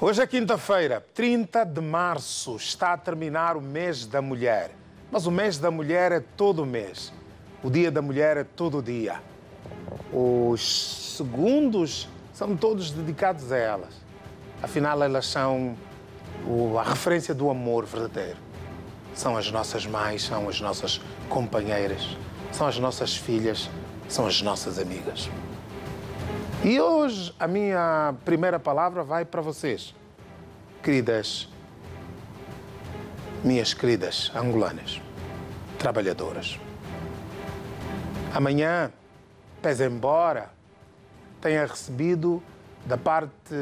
Hoje é quinta-feira, 30 de março, está a terminar o mês da mulher. Mas o mês da mulher é todo mês. O dia da mulher é todo dia. Os segundos são todos dedicados a elas. Afinal, elas são a referência do amor verdadeiro. São as nossas mães, são as nossas companheiras, são as nossas filhas, são as nossas amigas. E hoje a minha primeira palavra vai para vocês, queridas, minhas queridas angolanas, trabalhadoras. Amanhã, pese embora tenha recebido da parte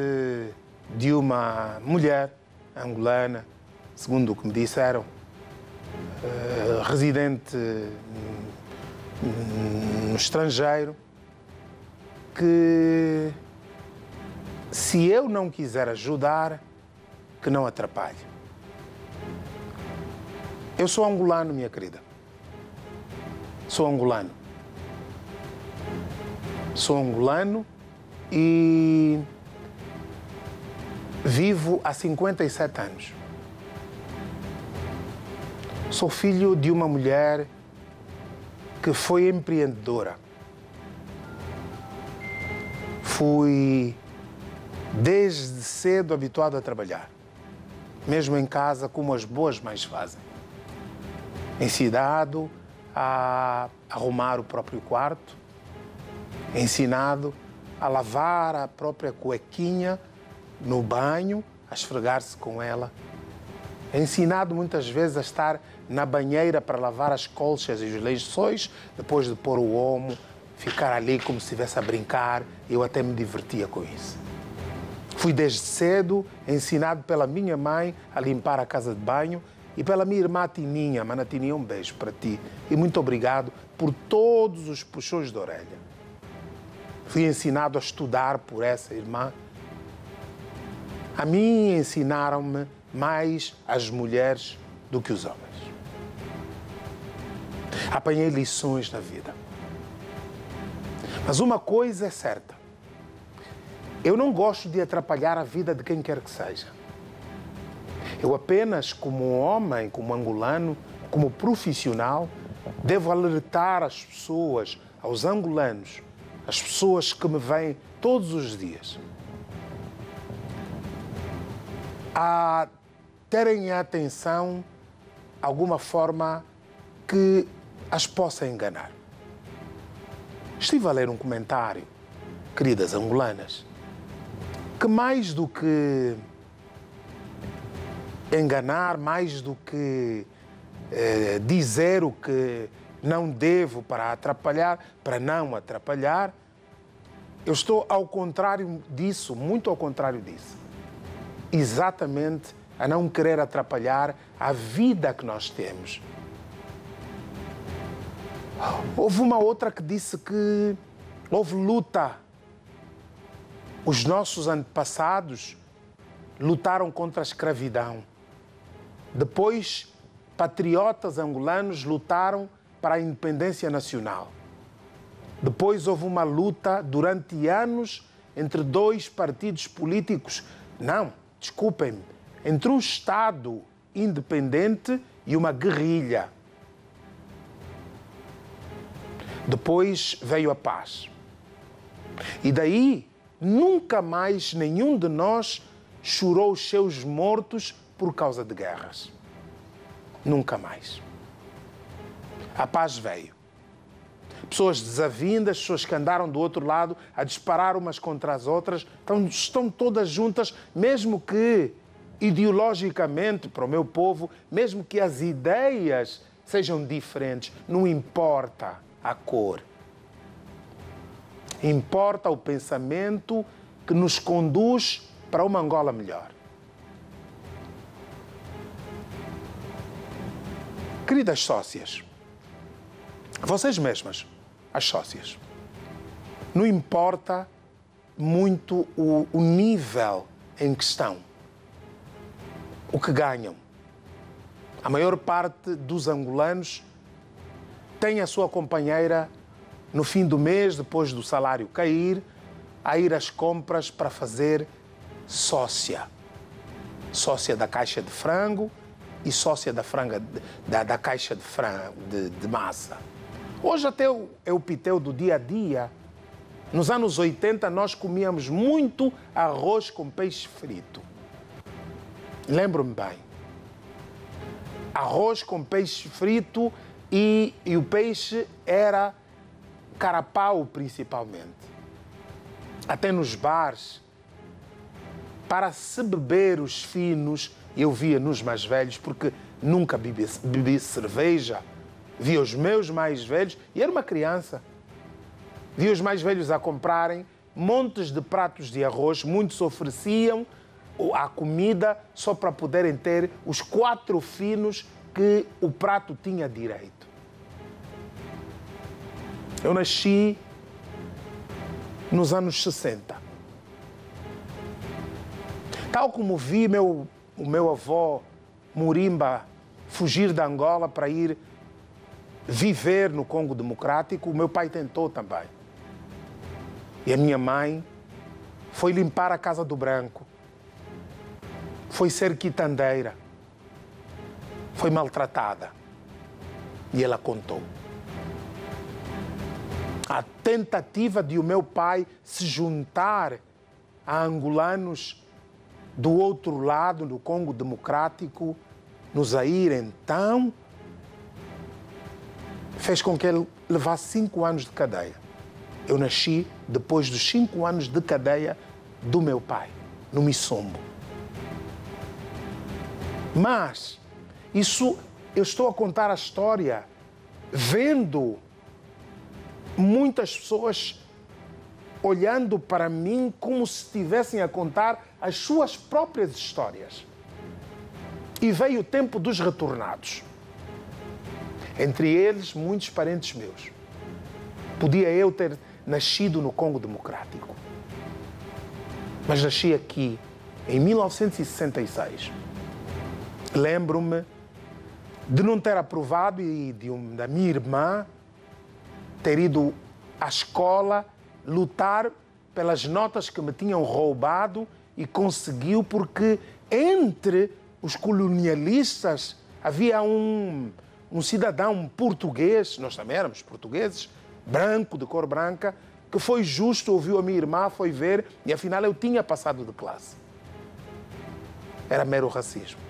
de uma mulher angolana, segundo o que me disseram, uh, residente no estrangeiro, que se eu não quiser ajudar, que não atrapalhe. Eu sou angolano, minha querida. Sou angolano. Sou angolano e vivo há 57 anos. Sou filho de uma mulher que foi empreendedora fui desde cedo habituado a trabalhar, mesmo em casa, como as boas mães fazem. Ensinado a arrumar o próprio quarto, ensinado a lavar a própria cuequinha no banho, a esfregar-se com ela. Ensinado muitas vezes a estar na banheira para lavar as colchas e os lençóis, depois de pôr o omo, ficar ali como se estivesse a brincar. Eu até me divertia com isso. Fui desde cedo ensinado pela minha mãe a limpar a casa de banho e pela minha irmã Tininha. Mana Tininha, um beijo para ti. E muito obrigado por todos os puxões de orelha. Fui ensinado a estudar por essa irmã. A mim ensinaram-me mais as mulheres do que os homens. Apanhei lições na vida. Mas uma coisa é certa: eu não gosto de atrapalhar a vida de quem quer que seja. Eu apenas, como homem, como angolano, como profissional, devo alertar as pessoas, aos angolanos, as pessoas que me veem todos os dias, a terem atenção alguma forma que as possa enganar. Estive a ler um comentário, queridas angolanas, que mais do que enganar, mais do que eh, dizer o que não devo para atrapalhar, para não atrapalhar, eu estou ao contrário disso, muito ao contrário disso. Exatamente a não querer atrapalhar a vida que nós temos Houve uma outra que disse que houve luta. Os nossos antepassados lutaram contra a escravidão. Depois, patriotas angolanos lutaram para a independência nacional. Depois houve uma luta durante anos entre dois partidos políticos. Não, desculpem-me, entre um Estado independente e uma guerrilha. Depois veio a paz. E daí nunca mais nenhum de nós chorou os seus mortos por causa de guerras. Nunca mais. A paz veio. Pessoas desavindas, pessoas que andaram do outro lado a disparar umas contra as outras, estão, estão todas juntas, mesmo que ideologicamente, para o meu povo, mesmo que as ideias sejam diferentes, não importa a cor. Importa o pensamento que nos conduz para uma Angola melhor. Queridas sócias, vocês mesmas, as sócias, não importa muito o, o nível em que estão, o que ganham. A maior parte dos angolanos tem a sua companheira no fim do mês, depois do salário cair, a ir às compras para fazer sócia. sócia da caixa de frango e sócia da, franga, da, da caixa de, frango, de, de massa. Hoje até é o piteu do dia a dia. Nos anos 80 nós comíamos muito arroz com peixe frito. Lembro-me bem. Arroz com peixe frito e, e o peixe era carapau principalmente. Até nos bares, para se beber os finos, eu via nos mais velhos, porque nunca bebi, bebi cerveja, via os meus mais velhos, e era uma criança, via os mais velhos a comprarem montes de pratos de arroz, muitos ofereciam a comida só para poderem ter os quatro finos que o prato tinha direito. Eu nasci nos anos 60. Tal como vi meu, o meu avô Murimba fugir da Angola para ir viver no Congo Democrático, o meu pai tentou também. E a minha mãe foi limpar a Casa do Branco, foi ser quitandeira, foi maltratada. E ela contou. A tentativa de o meu pai se juntar a angolanos do outro lado, do Congo Democrático, no Zaire, então, fez com que ele levasse cinco anos de cadeia. Eu nasci depois dos cinco anos de cadeia do meu pai, no Missombo. Mas, isso, eu estou a contar a história vendo muitas pessoas olhando para mim como se estivessem a contar as suas próprias histórias. E veio o tempo dos retornados. Entre eles, muitos parentes meus. Podia eu ter nascido no Congo Democrático. Mas nasci aqui em 1966. Lembro-me de não ter aprovado e de um, da minha irmã ter ido à escola lutar pelas notas que me tinham roubado e conseguiu porque entre os colonialistas havia um, um cidadão português, nós também éramos portugueses, branco, de cor branca, que foi justo, ouviu a minha irmã, foi ver e afinal eu tinha passado de classe. Era mero racismo,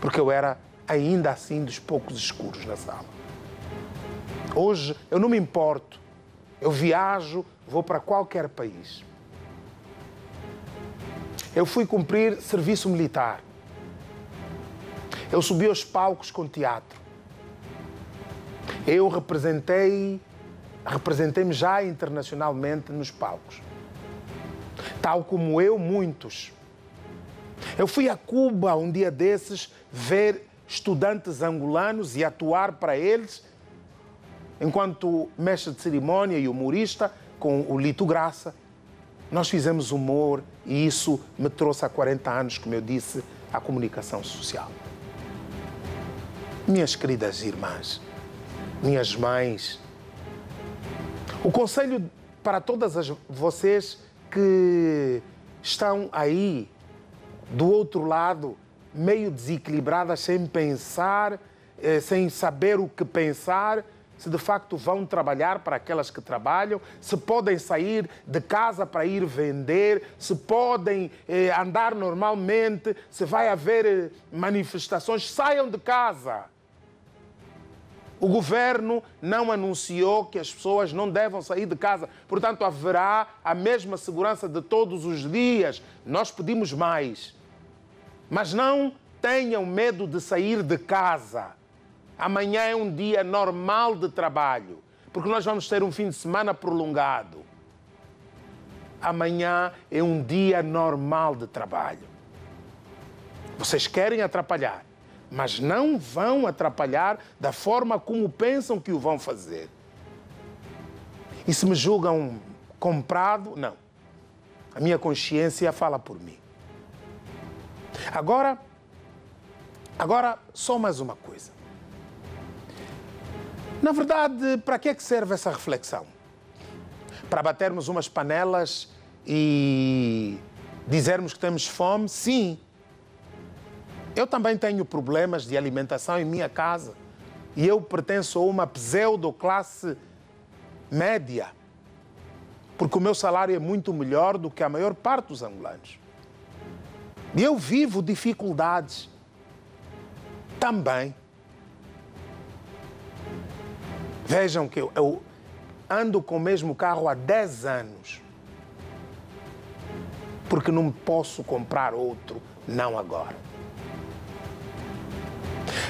porque eu era ainda assim dos poucos escuros na sala. Hoje eu não me importo. Eu viajo, vou para qualquer país. Eu fui cumprir serviço militar. Eu subi aos palcos com teatro. Eu representei, representei-me já internacionalmente nos palcos. Tal como eu, muitos. Eu fui a Cuba um dia desses ver estudantes angolanos e atuar para eles enquanto mestre de cerimônia e humorista com o Lito Graça. Nós fizemos humor e isso me trouxe há 40 anos, como eu disse, à comunicação social. Minhas queridas irmãs, minhas mães, o conselho para todas as, vocês que estão aí do outro lado, meio desequilibradas, sem pensar, eh, sem saber o que pensar, se de facto vão trabalhar para aquelas que trabalham, se podem sair de casa para ir vender, se podem eh, andar normalmente, se vai haver eh, manifestações, saiam de casa. O governo não anunciou que as pessoas não devam sair de casa, portanto, haverá a mesma segurança de todos os dias. Nós pedimos mais. Mas não tenham medo de sair de casa Amanhã é um dia normal de trabalho, porque nós vamos ter um fim de semana prolongado. Amanhã é um dia normal de trabalho. Vocês querem atrapalhar, mas não vão atrapalhar da forma como pensam que o vão fazer. E se me julgam comprado, não. A minha consciência fala por mim. Agora, agora só mais uma coisa. Na verdade, para que é que serve essa reflexão? Para batermos umas panelas e dizermos que temos fome? Sim. Eu também tenho problemas de alimentação em minha casa. E eu pertenço a uma pseudo-classe média. Porque o meu salário é muito melhor do que a maior parte dos angolanos. Eu vivo dificuldades também. Vejam que eu, eu ando com o mesmo carro há 10 anos. Porque não posso comprar outro, não agora.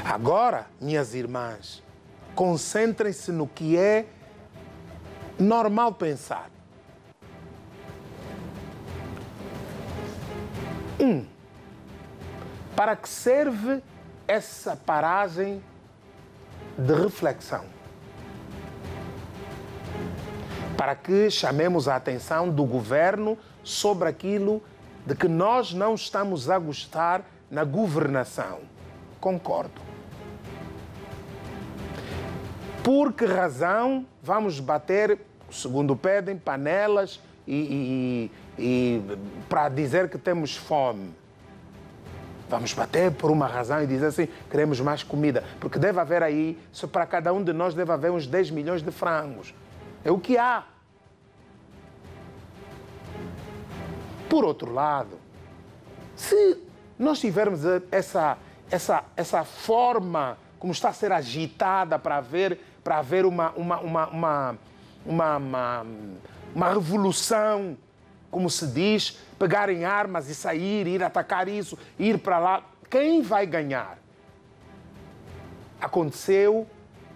Agora, minhas irmãs, concentrem-se no que é normal pensar. Um, para que serve essa paragem de reflexão? Para que chamemos a atenção do governo sobre aquilo de que nós não estamos a gostar na governação. Concordo. Por que razão vamos bater, segundo pedem, panelas e, e, e para dizer que temos fome? Vamos bater por uma razão e dizer assim, queremos mais comida. Porque deve haver aí, só para cada um de nós deve haver uns 10 milhões de frangos. É o que há. Por outro lado, se nós tivermos essa, essa, essa forma como está a ser agitada para haver, para haver uma, uma, uma, uma, uma, revolução, como se diz, pegarem armas e sair, ir atacar isso, ir para lá. Quem vai ganhar? Aconteceu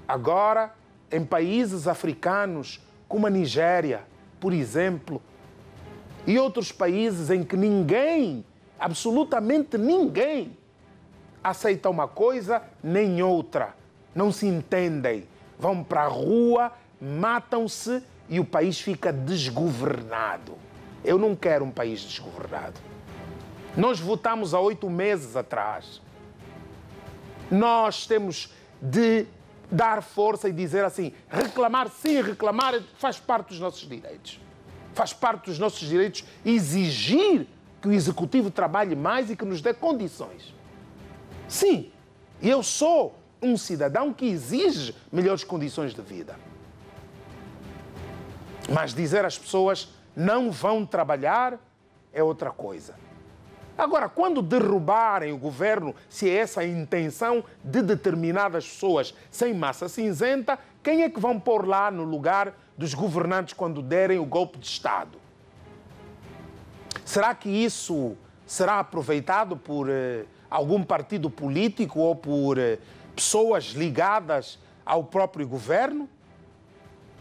agora em países africanos como a Nigéria, por exemplo, e outros países em que ninguém, absolutamente ninguém, aceita uma coisa nem outra. Não se entendem. Vão para a rua, matam-se e o país fica desgovernado. Eu não quero um país desgovernado. Nós votamos há oito meses atrás. Nós temos de dar força e dizer assim: reclamar, sim, reclamar faz parte dos nossos direitos. Faz parte dos nossos direitos exigir que o executivo trabalhe mais e que nos dê condições. Sim, eu sou um cidadão que exige melhores condições de vida. Mas dizer às pessoas não vão trabalhar é outra coisa. Agora, quando derrubarem o governo, se é essa a intenção de determinadas pessoas sem massa cinzenta, quem é que vão pôr lá no lugar dos governantes quando derem o golpe de Estado? Será que isso será aproveitado por eh, algum partido político ou por eh, pessoas ligadas ao próprio governo?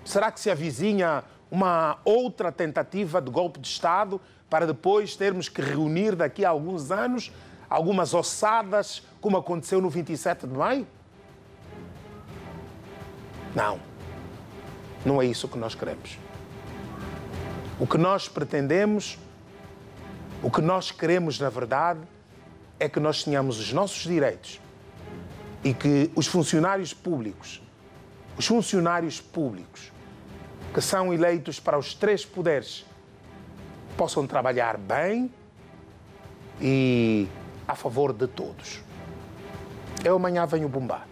Será que se avizinha uma outra tentativa de golpe de Estado para depois termos que reunir daqui a alguns anos algumas ossadas, como aconteceu no 27 de maio? Não. Não é isso que nós queremos. O que nós pretendemos, o que nós queremos, na verdade, é que nós tenhamos os nossos direitos e que os funcionários públicos, os funcionários públicos que são eleitos para os três poderes, possam trabalhar bem e a favor de todos. Eu amanhã venho bombar.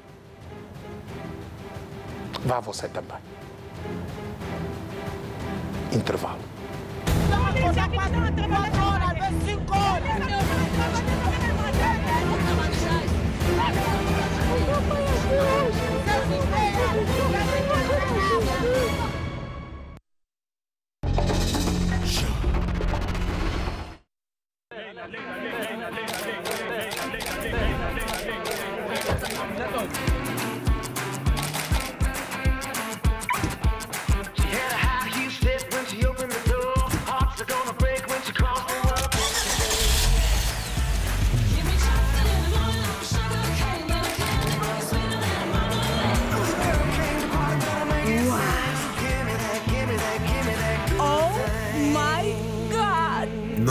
Vá você também. Intervalo.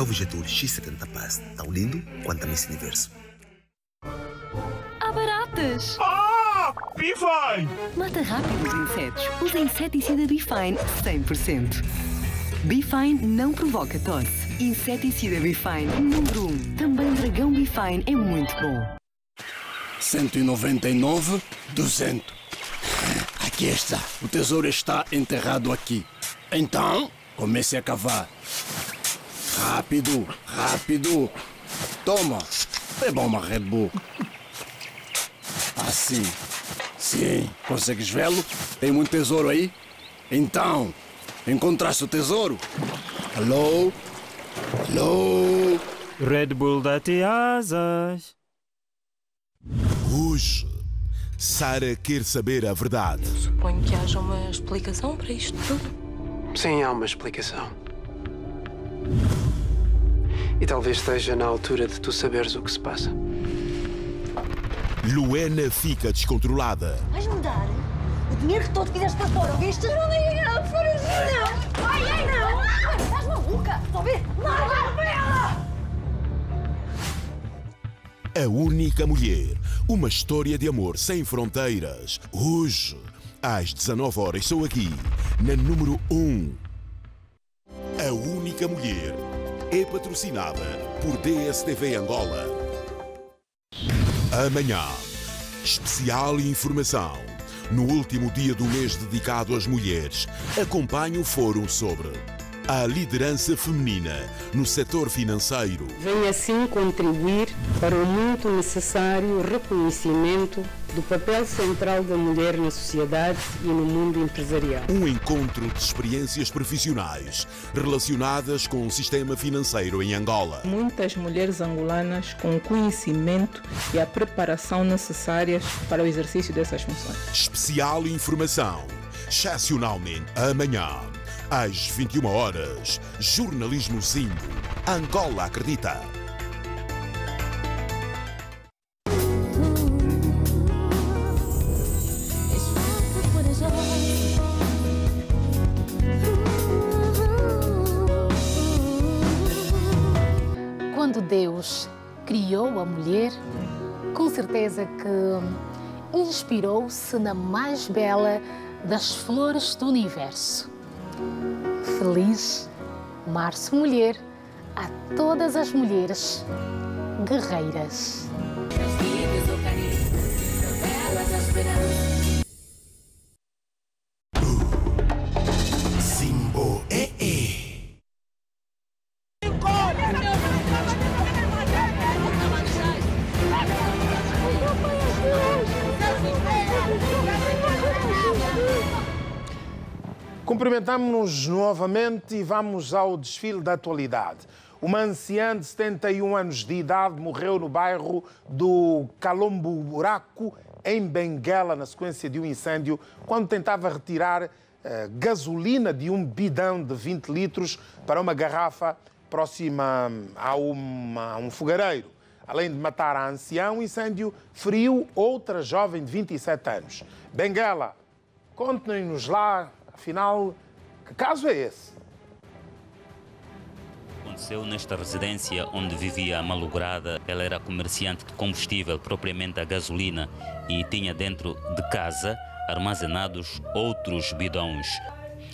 Novo Getúlio X70 Plus. Tão lindo quanto a Miss Universo. Há baratas! Ah! Bifine! Mata rápido os insetos. Usa inseticida Bifine 100%. Bifine não provoca tosse. Inseticida Bifine, número 1. Um. Também Dragão Bifine é muito bom. 199, 200. Aqui está. O tesouro está enterrado aqui. Então, comece a cavar. Rápido, rápido. Toma. Beba uma Red Bull. Assim. Sim. Consegues vê-lo? Tem muito tesouro aí? Então, encontraste o tesouro? Alô? Alô? Red Bull dá-te asas. Hoje, Sara quer saber a verdade. Suponho que haja uma explicação para isto tudo. Sim, há uma explicação. E talvez esteja na altura de tu saberes o que se passa. Luena fica descontrolada. Vais mudar? O dinheiro todo fizeste para fora, ouviste? Não diga nada, por assim não! Ai, ai, não! Estás maluca? Estou a ver? Larga ela! A única mulher. Uma história de amor sem fronteiras. Hoje, às 19 horas, sou aqui, na número 1. A única mulher é patrocinada por DSTV Angola. Amanhã, especial informação. No último dia do mês dedicado às mulheres, acompanhe o fórum sobre a liderança feminina no setor financeiro. Vem assim contribuir para o muito necessário reconhecimento do papel central da mulher na sociedade e no mundo empresarial. Um encontro de experiências profissionais relacionadas com o sistema financeiro em Angola. Muitas mulheres angolanas com o conhecimento e a preparação necessárias para o exercício dessas funções. Especial informação, excepcionalmente amanhã às 21 horas. Jornalismo Simbo. Angola acredita. Deus criou a mulher, com certeza que inspirou-se na mais bela das flores do universo Feliz Março Mulher a todas as mulheres guerreiras. Simbo Cumprimentamos-nos novamente e vamos ao desfile da atualidade. Uma anciã de 71 anos de idade morreu no bairro do Calombo Buraco, em Benguela, na sequência de um incêndio, quando tentava retirar eh, gasolina de um bidão de 20 litros para uma garrafa próxima a, uma, a um fogareiro. Além de matar a anciã, o incêndio feriu outra jovem de 27 anos. Benguela, conte-nos lá Afinal, que caso é esse? Aconteceu nesta residência onde vivia a malograda. Ela era comerciante de combustível, propriamente a gasolina, e tinha dentro de casa armazenados outros bidões.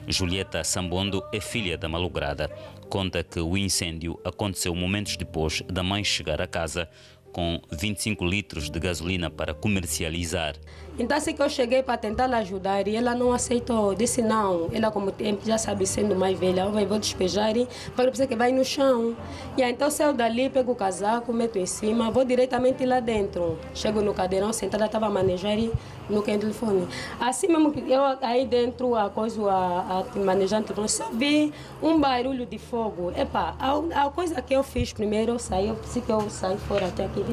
Julieta Sambondo é filha da malograda. Conta que o incêndio aconteceu momentos depois da mãe chegar a casa com 25 litros de gasolina para comercializar. Então assim que eu cheguei para tentar ajudar e ela não aceitou, disse não, ela como já sabe sendo mais velha, eu vou despejar e para você que vai no chão. E aí, então saio dali, pego o casaco, meto em cima, vou diretamente lá dentro. Chego no cadeirão, sentada, estava a manejar e no telefone. Assim mesmo que eu aí dentro, a coisa, a, a manejando, vi um barulho de fogo. Epa, a, a coisa que eu fiz primeiro, eu saí, eu pensei que eu saí fora até aqui,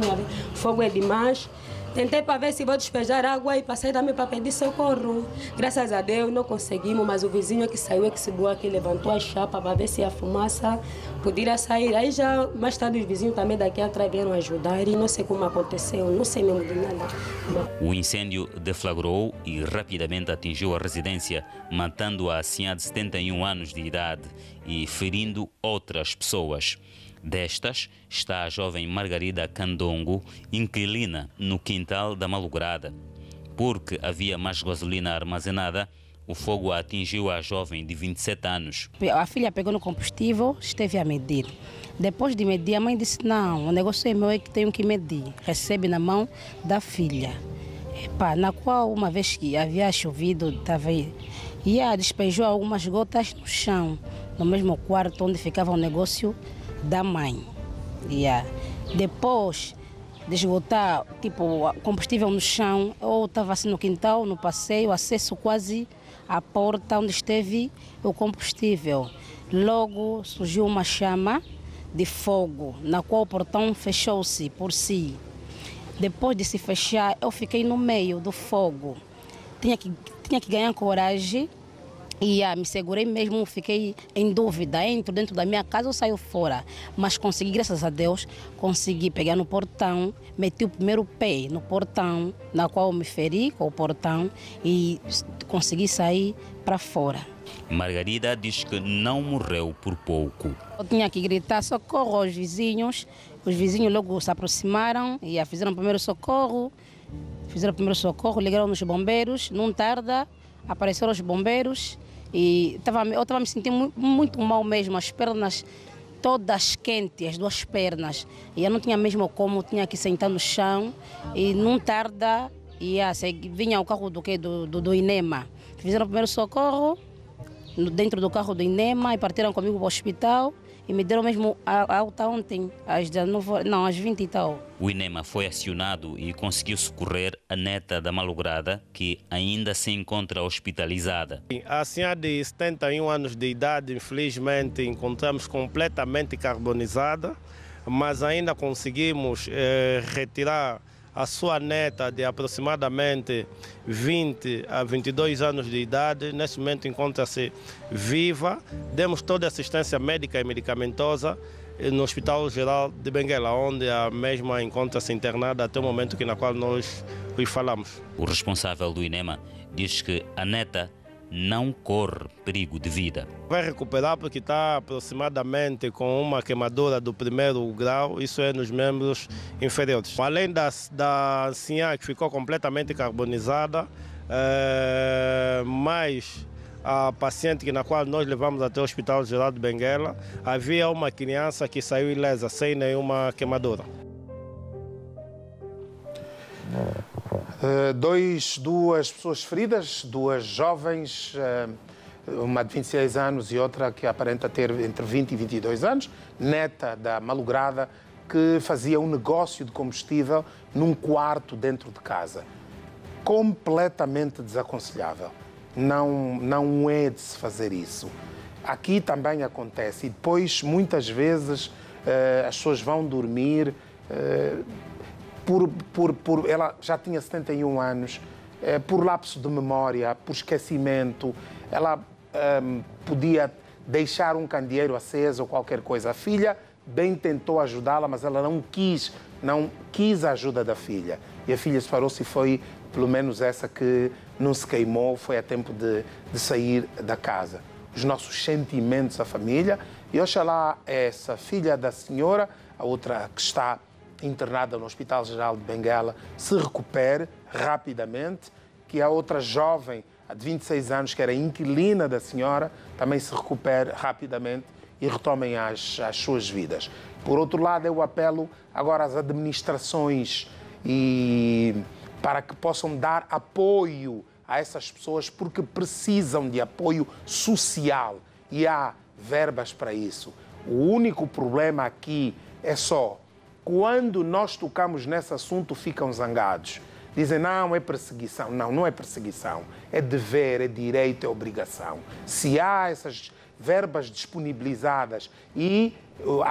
fogo é demais. Tentei para ver se vou despejar água e passei também para pedir socorro. Graças a Deus não conseguimos, mas o vizinho que saiu, é que se boa, que levantou a chapa para ver se a fumaça poderia sair. Aí já mais tarde os vizinhos também daqui atrás vieram ajudar e não sei como aconteceu, não sei mesmo de nada. O incêndio deflagrou e rapidamente atingiu a residência, matando a senhora de 71 anos de idade e ferindo outras pessoas. Destas está a jovem Margarida Candongo, inquilina no quintal da malograda. Porque havia mais gasolina armazenada, O fogo atingiu a jovem de 27 anos. A filha pegou no combustível, esteve a medir. Depois de medir, a mãe disse: Não, o negócio é meu, é que tenho que medir. Recebe na mão da filha. Epa, na qual, uma vez que havia chovido, estava aí, ia despejou algumas gotas no chão, no mesmo quarto onde ficava o negócio da mãe. Yeah. Depois de esgotar tipo, combustível no chão, ou estava assim no quintal, no passeio, acesso quase à porta onde esteve o combustível. Logo surgiu uma chama de fogo, na qual o portão fechou-se por si. Depois de se fechar, eu fiquei no meio do fogo. Tinha que, tinha que ganhar coragem e ah, me segurei mesmo, fiquei em dúvida, entro dentro da minha casa ou saio fora. Mas consegui, graças a Deus, consegui pegar no portão, meti o primeiro pé no portão, na qual me feri com o portão e consegui sair para fora. Margarida diz que não morreu por pouco. Eu tinha que gritar socorro aos vizinhos. Os vizinhos logo se aproximaram e fizeram o primeiro socorro. Fizeram o primeiro socorro, ligaram nos bombeiros. Não tarda, apareceram os bombeiros e tava, eu estava me sentindo muito, mal mesmo, as pernas todas quentes, as duas pernas. E eu não tinha mesmo como, tinha que sentar no chão e não tarda, ia, vinha o carro do, do, do, do INEMA. Fizeram o primeiro socorro dentro do carro do INEMA e partiram comigo para o hospital e me deram mesmo alta ontem, às 19, não, às 20 e tal. O INEMA foi acionado e conseguiu socorrer a neta da malograda, que ainda se encontra hospitalizada. A senhora de 71 anos de idade, infelizmente, encontramos completamente carbonizada, mas ainda conseguimos eh, retirar a sua neta de aproximadamente 20 a 22 anos de idade, neste momento encontra-se viva. Demos toda a assistência médica e medicamentosa no Hospital Geral de Benguela, onde a mesma encontra-se internada até o momento que na qual nós lhe falamos. O responsável do INEMA diz que a neta não corre perigo de vida. Vai recuperar porque está aproximadamente com uma queimadura do primeiro grau, isso é nos membros inferiores. Além da, da anciã que ficou completamente carbonizada, é, mais a paciente que, na qual nós levamos até o Hospital Geral de Benguela, havia uma criança que saiu ilesa, sem nenhuma queimadura. Uh, dois, duas pessoas feridas, duas jovens, uh, uma de 26 anos e outra que aparenta ter entre 20 e 22 anos, neta da malograda, que fazia um negócio de combustível num quarto dentro de casa. Completamente desaconselhável. Não, não é de se fazer isso. Aqui também acontece e depois, muitas vezes, uh, as pessoas vão dormir por, por, por, ela já tinha 71 anos, eh, por lapso de memória, por esquecimento, ela ehm, podia deixar um candeeiro aceso ou qualquer coisa. A filha bem tentou ajudá-la, mas ela não quis, não quis a ajuda da filha. E a filha separou-se e foi, pelo menos essa que não se queimou, foi a tempo de, de sair da casa. Os nossos sentimentos à família. E oxalá essa filha da senhora, a outra que está internada no Hospital Geral de Benguela se recupere rapidamente, que a outra jovem, a de 26 anos, que era inquilina da senhora, também se recupere rapidamente e retomem as, as suas vidas. Por outro lado, eu apelo agora às administrações e para que possam dar apoio a essas pessoas porque precisam de apoio social e há verbas para isso. O único problema aqui é só quando nós tocamos nesse assunto, ficam zangados. Dizem, não, é perseguição. Não, não é perseguição. É dever, é direito, é obrigação. Se há essas verbas disponibilizadas e uh,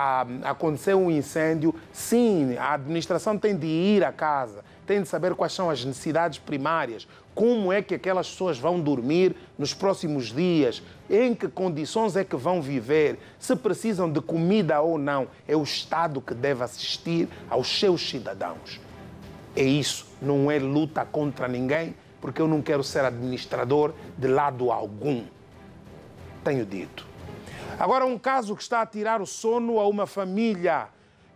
aconteceu um incêndio, sim, a administração tem de ir à casa, tem de saber quais são as necessidades primárias, como é que aquelas pessoas vão dormir nos próximos dias, em que condições é que vão viver, se precisam de comida ou não. É o Estado que deve assistir aos seus cidadãos. É isso, não é luta contra ninguém, porque eu não quero ser administrador de lado algum. Tenho dito. Agora, um caso que está a tirar o sono a uma família.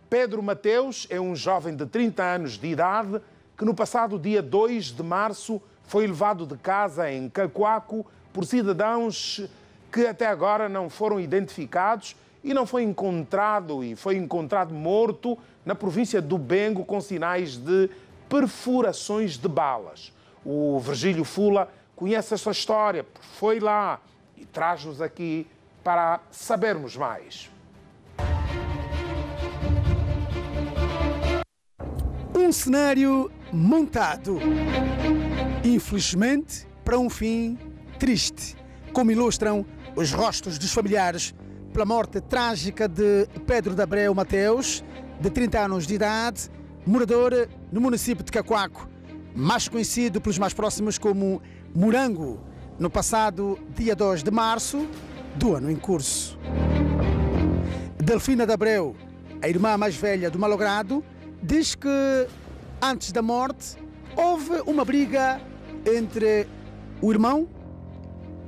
Pedro Mateus é um jovem de 30 anos de idade que no passado dia 2 de março foi levado de casa em Cacoaco por cidadãos que até agora não foram identificados e não foi encontrado e foi encontrado morto na província do Bengo com sinais de perfurações de balas. O Virgílio Fula conhece essa história, foi lá e traz-nos aqui para sabermos mais. Um cenário montado, infelizmente, para um fim triste, como ilustram os rostos dos familiares pela morte trágica de Pedro de Abreu Mateus, de 30 anos de idade, morador no município de Cacoaco, mais conhecido pelos mais próximos como Morango, no passado dia 2 de março do ano em curso. Delfina de Abreu, a irmã mais velha do malogrado, diz que antes da morte houve uma briga entre o irmão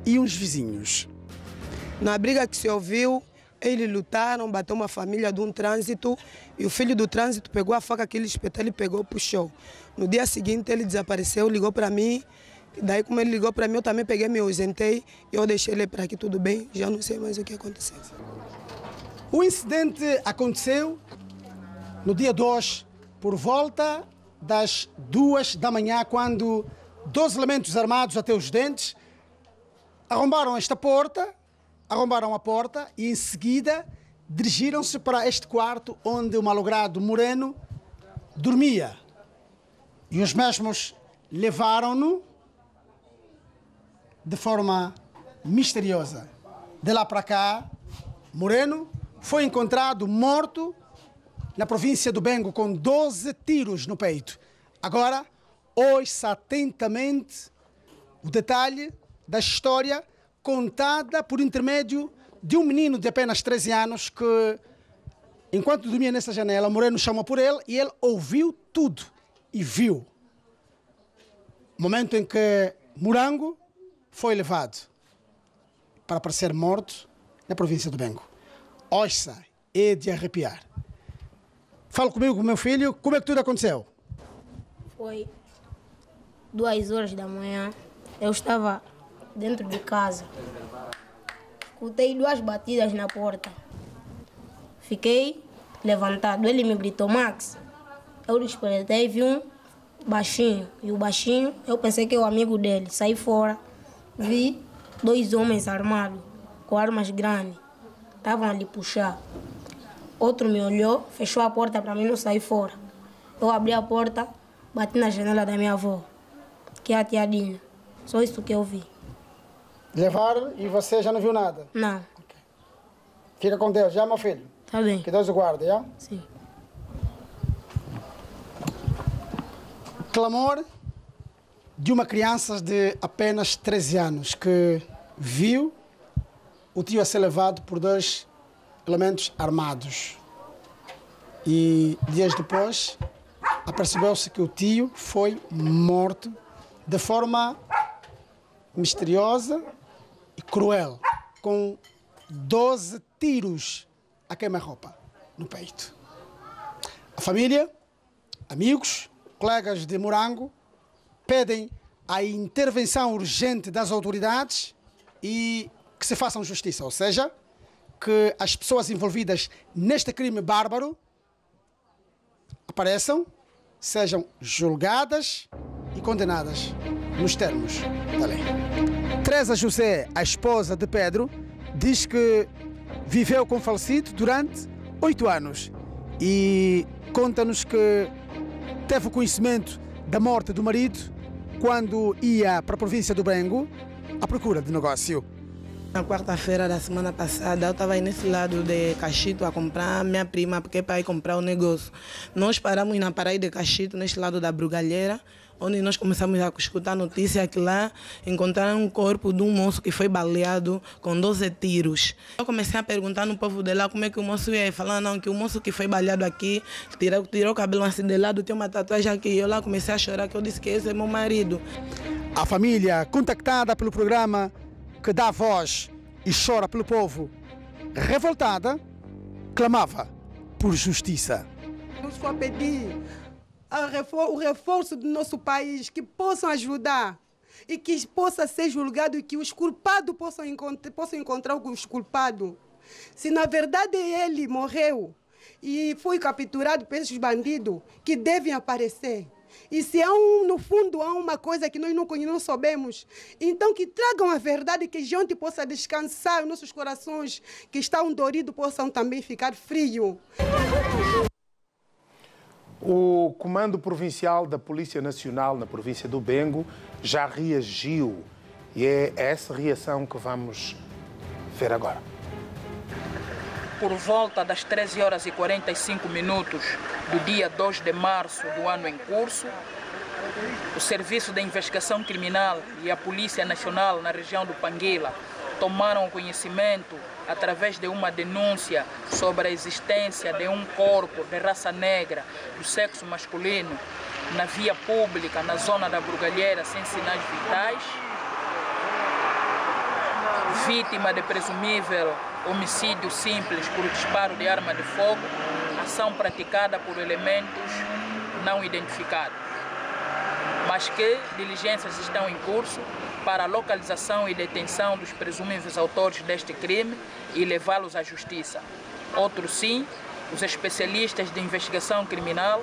e uns vizinhos. Na briga que se ouviu, eles lutaram, bateu uma família de um trânsito e o filho do trânsito pegou a faca que ele espetou, ele pegou, puxou. No dia seguinte ele desapareceu, ligou para mim. Daí como ele ligou para mim, eu também peguei, me ausentei e eu deixei ele para aqui tudo bem. Já não sei mais o que aconteceu. O incidente aconteceu no dia 2, por volta das duas da manhã, quando dois elementos armados até os dentes arrombaram esta porta arrombaram a porta e em seguida dirigiram-se para este quarto onde o malogrado Moreno dormia. E os mesmos levaram-no de forma misteriosa. De lá para cá, Moreno foi encontrado morto na província do Bengo com 12 tiros no peito. Agora, ouça atentamente o detalhe da história contada por intermédio de um menino de apenas 13 anos que, enquanto dormia nessa janela, Moreno chamou por ele e ele ouviu tudo e viu. Momento em que Morango foi levado para parecer morto na província do Bengo. Ouça, é de arrepiar. Fala comigo, meu filho, como é que tudo aconteceu? Foi duas horas da manhã. Eu estava dentro de casa. Escutei duas batidas na porta. Fiquei levantado. Ele me gritou, Max. Eu despertei vi um baixinho. E o baixinho, eu pensei que é o amigo dele. Saí fora. Vi dois homens armados, com armas grandes. Estavam ali puxar. Outro me olhou, fechou a porta para mim não sair fora. Eu abri a porta, bati na janela da minha avó, que é a tia Dina. Só isso que eu vi. Levaram e você já não viu nada? Não. Okay. Fica com Deus, já, meu filho? Tá bem. Que Deus o guarde, já? Sim. Clamor de uma criança de apenas 13 anos que viu o tio a ser levado por dois elementos armados. E dias depois, apercebeu-se que o tio foi morto de forma misteriosa e cruel, com 12 tiros a queima-roupa no peito. A família, amigos, colegas de Morango pedem a intervenção urgente das autoridades e que se façam justiça, ou seja, que as pessoas envolvidas neste crime bárbaro apareçam, sejam julgadas e condenadas nos termos da lei. Teresa José, a esposa de Pedro, diz que viveu com o falecido durante oito anos e conta-nos que teve conhecimento da morte do marido quando ia para a província do Bengo à procura de negócio. Na quarta-feira da semana passada, eu estava aí nesse lado de Cachito a comprar minha prima, porque para ir comprar o negócio. Nós paramos na paraíba de Cachito, neste lado da Brugalheira, onde nós começamos a escutar notícia que lá encontraram um corpo de um moço que foi baleado com 12 tiros. Eu comecei a perguntar no povo de lá como é que o moço ia falar, não, que o moço que foi baleado aqui tirou, tirou o cabelo assim de lado, tem uma tatuagem aqui. Eu lá comecei a chorar, que eu disse que esse é meu marido. A família, contactada pelo programa que dá voz e chora pelo povo, revoltada, clamava por justiça. Nos foi pedir o reforço do nosso país, que possam ajudar. e que possa ser julgado e que os culpados possam, encont possam encontrar os culpados. Se na verdade ele morreu e foi capturado por esses bandidos que devem aparecer. E se há um, no fundo há uma coisa que nós não, não sabemos, então que tragam a verdade, que a gente possa descansar, nossos corações que estão doridos possam também ficar frios. O Comando Provincial da Polícia Nacional na província do Bengo já reagiu e é essa reação que vamos ver agora. Por volta das 13 horas e 45 minutos do dia 2 de março do ano em curso, o Serviço de Investigação Criminal e a Polícia Nacional na região do Panguila tomaram conhecimento através de uma denúncia sobre a existência de um corpo de raça negra do sexo masculino na via pública, na zona da Brugalheira, sem sinais vitais, vítima de presumível homicídio simples por disparo de arma de fogo, ação praticada por elementos não identificados, mas que diligências estão em curso para a localização e detenção dos presumíveis autores deste crime e levá-los à justiça. Outro sim, os especialistas de investigação criminal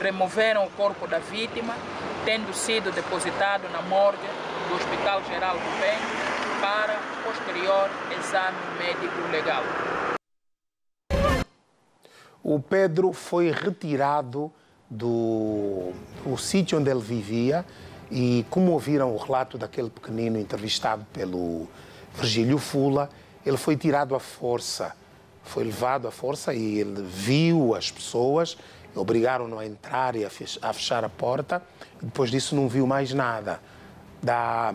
removeram o corpo da vítima, tendo sido depositado na morgue do Hospital Geral do Bem para posterior exame médico legal. O Pedro foi retirado do, do sítio onde ele vivia e como ouviram o relato daquele pequenino entrevistado pelo Virgílio Fula, ele foi tirado à força, foi levado à força e ele viu as pessoas, obrigaram-no a entrar e a fechar a porta, depois disso não viu mais nada. Dá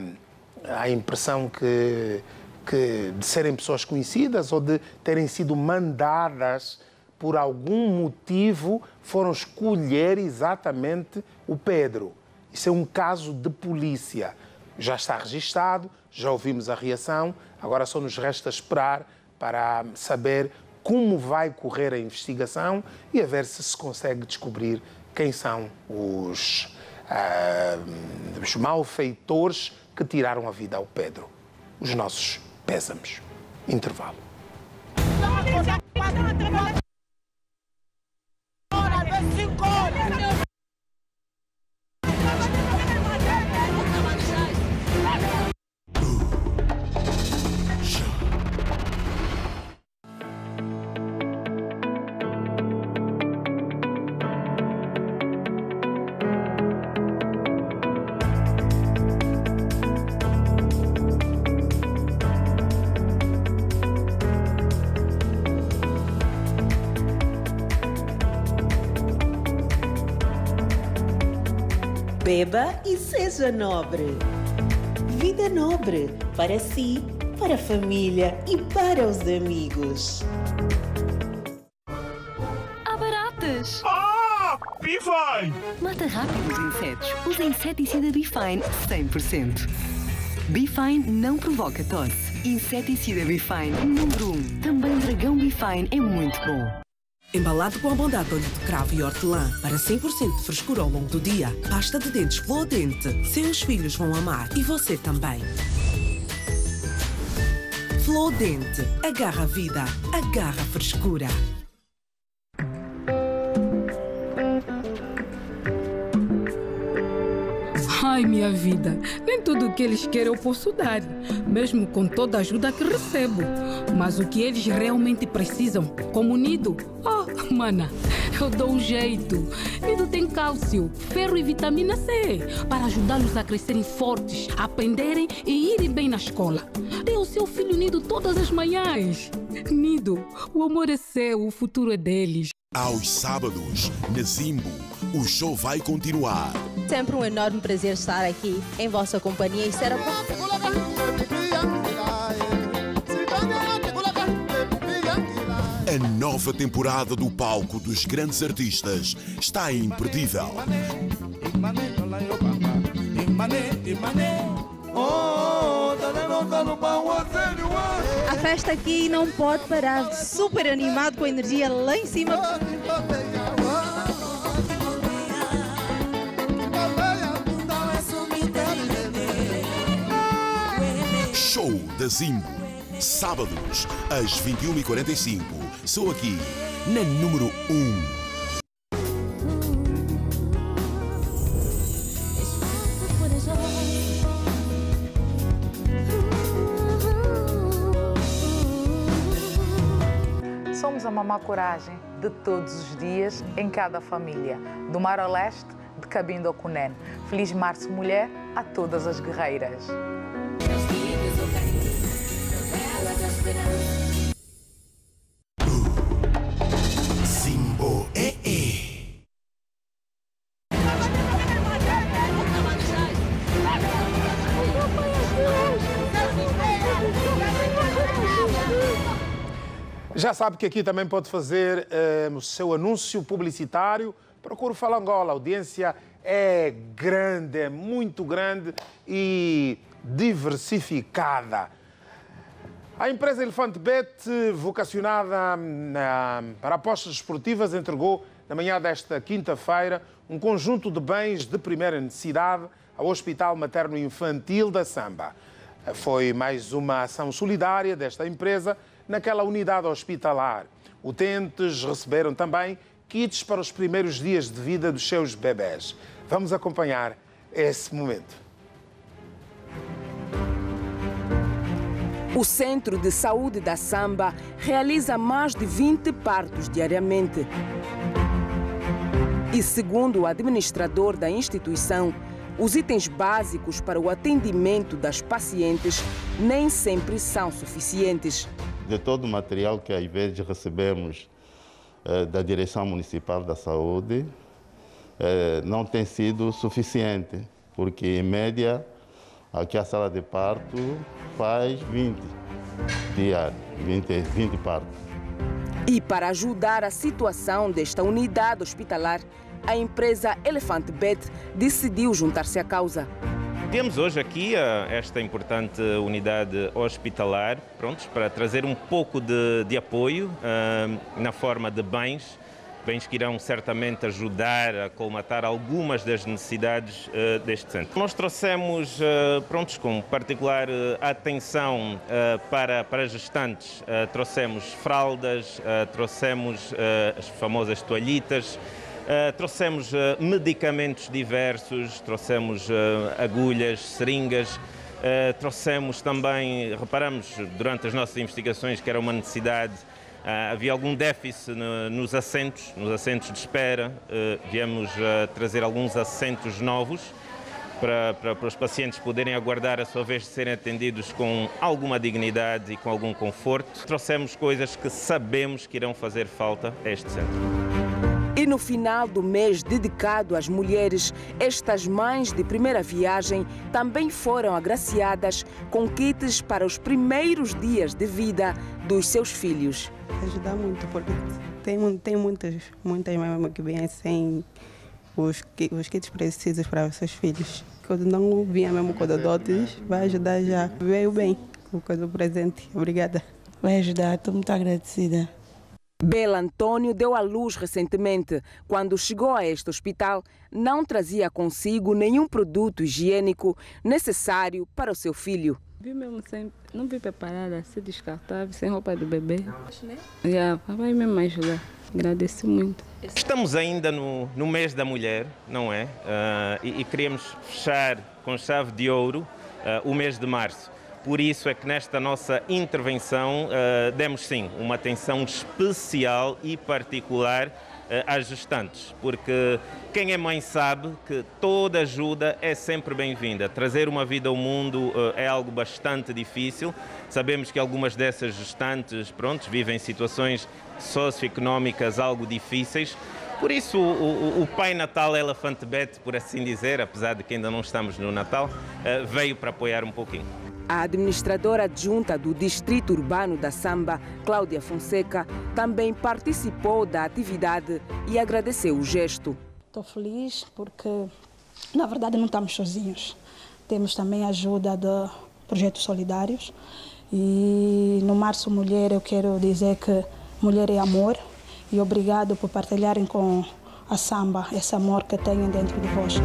a impressão que, que de serem pessoas conhecidas ou de terem sido mandadas por algum motivo, foram escolher exatamente o Pedro. Isso é um caso de polícia. Já está registado, já ouvimos a reação, agora só nos resta esperar para saber como vai correr a investigação e a ver se se consegue descobrir quem são os, uh, os malfeitores que tiraram a vida ao Pedro. Os nossos pésamos. Intervalo. Beba e seja nobre. Vida nobre para si, para a família e para os amigos. Há baratas! Ah! Bifine! Mata rápido os insetos. Usa inseticida Bifine 100%. Bifine não provoca tosse. Inseticida Bifine número 1. Também Dragão Bifine é muito bom. Embalado com a bondade de de cravo e hortelã para 100% de frescura ao longo do dia. Pasta de dentes Flodente. Seus filhos vão amar e você também. Flodente. Agarra a vida. Agarra frescura. Ai, minha vida, nem tudo o que eles querem eu posso dar, mesmo com toda a ajuda que recebo. Mas o que eles realmente precisam, como Nido, oh, mana, eu dou um jeito. Nido tem cálcio, ferro e vitamina C para ajudá-los a crescerem fortes, aprenderem e irem bem na escola. Dê ao seu filho Nido todas as manhãs. Nido, o amor é seu, o futuro é deles. Aos sábados, na Zimbo, o show vai continuar. Sempre um enorme prazer estar aqui em vossa companhia e ser a... A nova temporada do palco dos grandes artistas está imperdível. A festa aqui não pode parar. Super animado, com a energia lá em cima. Zimbo. Sábados, às 21h45. Sou aqui, na número 1. Somos a Mamá Coragem de todos os dias, em cada família. Do Mar ao Leste, de Cabindo ao Cunene. Feliz Março Mulher a todas as guerreiras. Já sabe que aqui também pode fazer eh, o seu anúncio publicitário. Procure Falangola. A audiência é grande, é muito grande e diversificada. A empresa Elefante Bet, vocacionada na- para apostas esportivas, entregou na manhã desta quinta-feira um conjunto de bens de primeira necessidade ao Hospital Materno Infantil da Samba. Foi mais uma ação solidária desta empresa naquela unidade hospitalar. Utentes receberam também kits para os primeiros dias de vida dos seus bebés. Vamos acompanhar esse momento. O Centro de Saúde da Samba realiza mais de 20 partos diariamente. E, segundo o administrador da instituição, os itens básicos para o atendimento das pacientes nem sempre são suficientes. de todo o material que às vezes recebemos eh, da Direção Municipal da Saúde, eh, não tem sido suficiente, porque em média aqui a sala de parto faz 20 diários, 20, 20 partos. E para ajudar a situação desta unidade hospitalar, a empresa Elefante Bet decidiu juntar-se à causa. Temos hoje aqui eh, esta importante unidade hospitalar, prontos, para trazer um pouco de, de apoio eh, na forma de bens, bens que irão certamente ajudar a colmatar algumas das necessidades eh, deste centro. Nós trouxemos, eh, prontos, com particular eh, atenção para, para gestantes, trouxemos fraldas, trouxemos as famosas toalhitas, Uh, trouxemos uh, medicamentos diversos, trouxemos uh, agulhas, seringas, uh, trouxemos também, reparamos durante as nossas investigações que era uma necessidade, uh, havia algum déficit no- nos assentos, nos assentos de espera, uh, viemos trazer alguns assentos novos para, para, para os pacientes poderem aguardar a sua vez de serem atendidos com alguma dignidade e com algum conforto. Trouxemos coisas que sabemos que irão fazer falta a este centro. E no final do mês dedicado às mulheres, estas mães de primeira viagem também foram agraciadas com kits para os primeiros dias de vida dos seus filhos. Ajuda muito, porque tem, tem muitas, muitas mães que vêm sem os, os kits precisos para os seus filhos. Quando não vinha mesmo com o dotes, vai ajudar já. Veio bem com coisa do presente. Obrigada. Vai ajudar, estou muito agradecida. Bela Antônio deu à luz recentemente. Quando chegou a este hospital, não trazia consigo nenhum produto higiênico necessário para o seu filho. Vi mesmo sem, não vi preparada, se descartável, sem roupa do bebê. Já, vai mesmo ajudar. Agradeci muito. Estamos ainda no, no mês da mulher, não é? Ah, e, e queremos fechar com chave de ouro ah, o mês de março. Por isso é que nesta nossa intervenção ah, demos sim uma atenção especial e particular ah, às gestantes, porque quem é mãe sabe que toda ajuda é sempre bem-vinda. Trazer uma vida ao mundo ah, é algo bastante difícil. Sabemos que algumas dessas gestantes, pronto, vivem situações socioeconómicas algo difíceis. Por isso, o, o- o Pai Natal Elefante Bet, por assim dizer, apesar de que ainda não estamos no Natal, veio para apoiar um pouquinho. A administradora adjunta do Distrito Urbano da Samba, Cláudia Fonseca, também participou da atividade e agradeceu o gesto. Estou feliz porque, na verdade, não estamos sozinhos. Temos também a ajuda de projetos solidários. E no Março Mulher eu quero dizer que mulher é amor e obrigado por partilharem com a samba, esse amor que têm dentro de vós.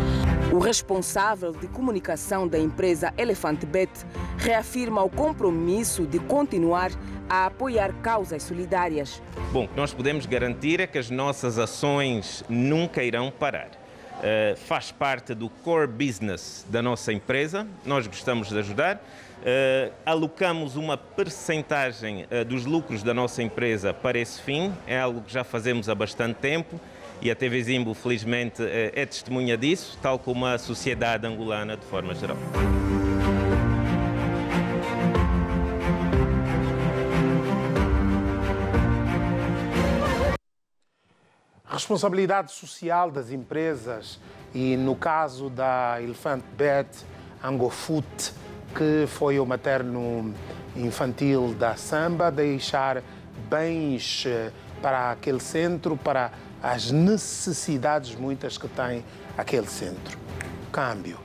O responsável de comunicação da empresa Elefante Bet reafirma o compromisso de continuar a apoiar causas solidárias. Bom, nós podemos garantir é que as nossas ações nunca irão parar. Uh, faz parte do core business da nossa empresa, nós gostamos de ajudar. Uh, alocamos uma percentagem uh, dos lucros da nossa empresa para esse fim, é algo que já fazemos há bastante tempo e a TV Zimbo, felizmente, é testemunha disso, tal como a sociedade angolana de forma geral. responsabilidade social das empresas e no caso da Elefante Bet, Angofoot, que foi o materno infantil da Samba, deixar bens eh, para aquele centro, para as necessidades muitas que tem aquele centro. Câmbio.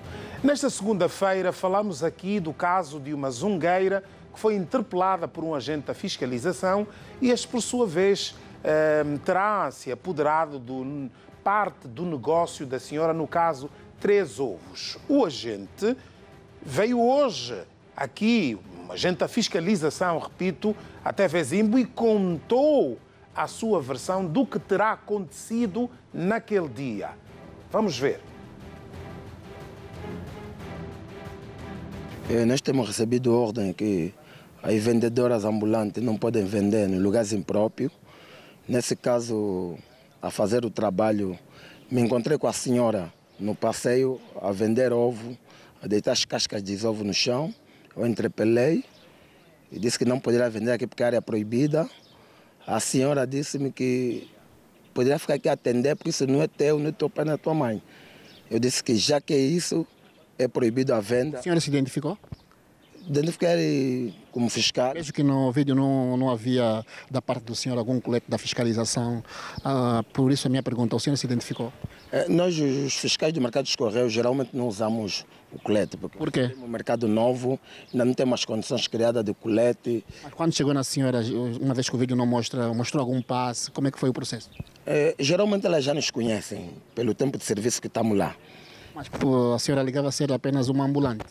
Nesta segunda-feira falamos aqui do caso de uma zungueira que foi interpelada por um agente da fiscalização e este, por sua vez, Ehm, terá se apoderado de parte do negócio da senhora, no caso, três ovos. O agente veio hoje aqui, um agente da fiscalização, repito, até Vezimbo e contou a sua versão do que terá acontecido naquele dia. Vamos ver. Eh, nós temos recebido ordem que as vendedoras ambulantes não podem vender em lugares impróprios Nesse caso, a fazer o trabalho, me encontrei com a senhora no passeio a vender ovo, a deitar as cascas de ovo no chão. Eu entrepelei e disse que não poderia vender aqui porque a área é proibida. A senhora disse-me que poderia ficar aqui atender porque isso não é teu, não é teu pai, não é tua mãe. Eu disse que já que isso, é proibido a venda. A senhora se identificou? Identificar como fiscal. Vejo que no vídeo não, não havia da parte do senhor algum colete da fiscalização, ah, por isso a minha pergunta, o senhor se identificou? É, nós, os fiscais do mercado dos Correios, geralmente não usamos o colete. Porque Por quê? Um mercado novo, ainda não temos as condições criadas de colete. Mas quando chegou na senhora, uma vez que o vídeo não mostra, mostrou algum passe, como é que foi o processo? É, geralmente elas já nos conhecem, pelo tempo de serviço que estamos lá. Mas a senhora ligava a ser apenas uma ambulante?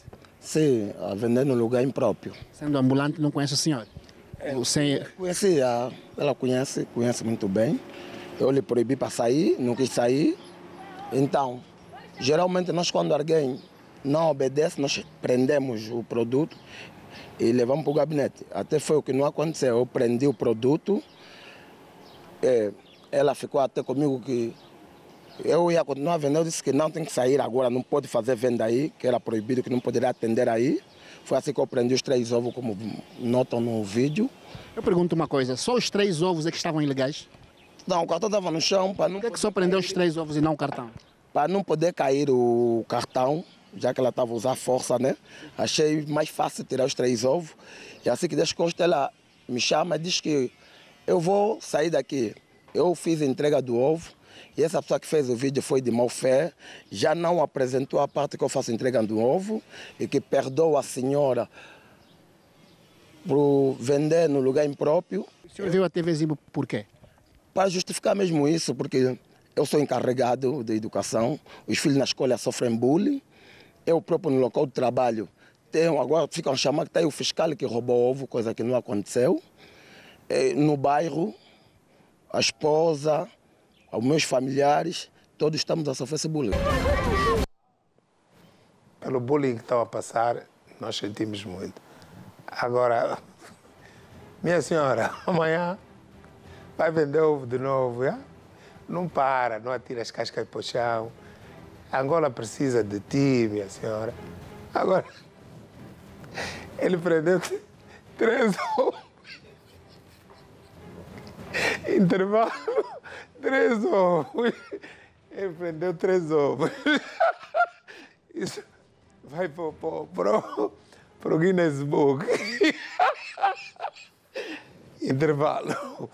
Sim, a vender no lugar impróprio. Sendo ambulante, não conhece o senhor? É, Sem... Conheci, ela conhece, conhece muito bem. Eu lhe proibi para sair, não quis sair. Então, geralmente nós quando alguém não obedece, nós prendemos o produto e levamos para o gabinete. Até foi o que não aconteceu. Eu prendi o produto, é, ela ficou até comigo que eu ia continuar vendendo, eu disse que não tem que sair agora, não pode fazer venda aí, que era proibido, que não poderia atender aí. Foi assim que eu prendi os três ovos, como notam no vídeo. Eu pergunto uma coisa, só os três ovos é que estavam ilegais? Não, o cartão estava no chão. Para não Por que, que só prendeu os três ovos e não o cartão? Para não poder cair o cartão, já que ela estava a usar força, né? Achei mais fácil tirar os três ovos. E assim que descosta, ela me chama e diz que eu vou sair daqui. Eu fiz a entrega do ovo, e essa pessoa que fez o vídeo foi de mau fé, já não apresentou a parte que eu faço entregando ovo e que perdoa a senhora por vender no lugar impróprio. O senhor viu a TV Zimbo por quê? Para justificar mesmo isso, porque eu sou encarregado de educação, os filhos na escola sofrem bullying, eu próprio no local de trabalho tenho, agora ficam chamando que tem o fiscal que roubou ovo, coisa que não aconteceu. No bairro, a esposa, aos meus familiares, todos estamos a sofrer esse bullying. Pelo bullying que estão a passar, nós sentimos muito. Agora, minha senhora, amanhã vai vender ovo de novo, já? Não para, não atira as cascas para o chão. Angola precisa de ti, minha senhora. Agora, ele prendeu três ovos. Intervalo Três ovos. Ele prendeu três ovos. Isso vai para pro, pro Guinness Book. Intervalo.